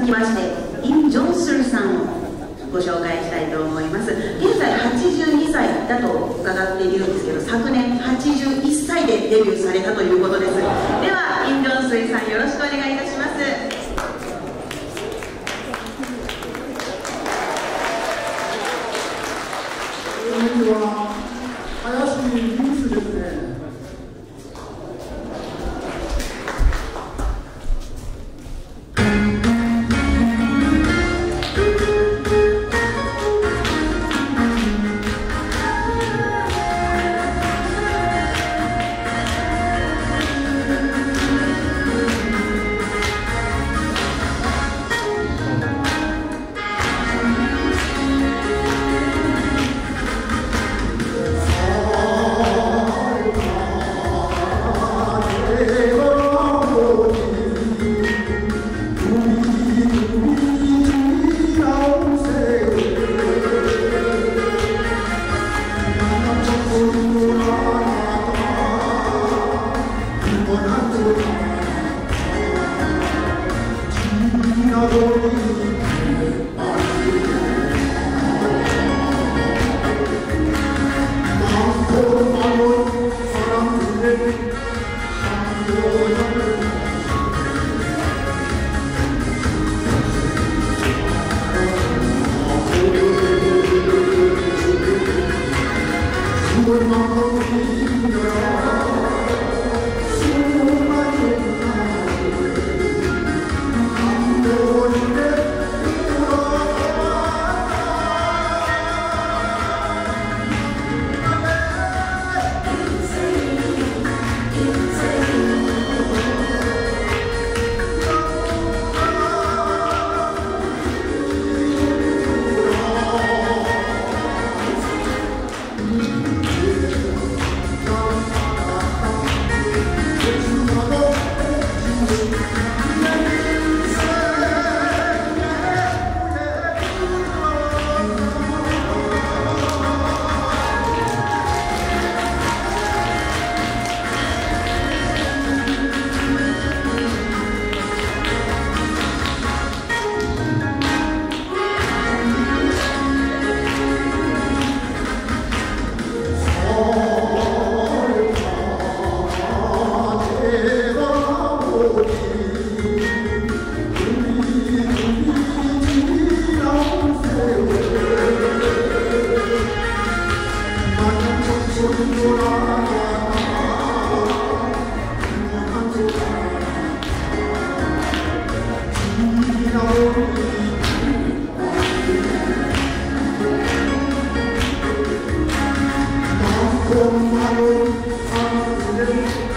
続きましてイム・ジョンスルさんをご紹介したいと思います。現在82歳だと伺っているんですけど昨年81歳でデビューされたということです。ではイム・ジョンスルさんよろしくお願いいたします。こんにちは。Lord, Thank you.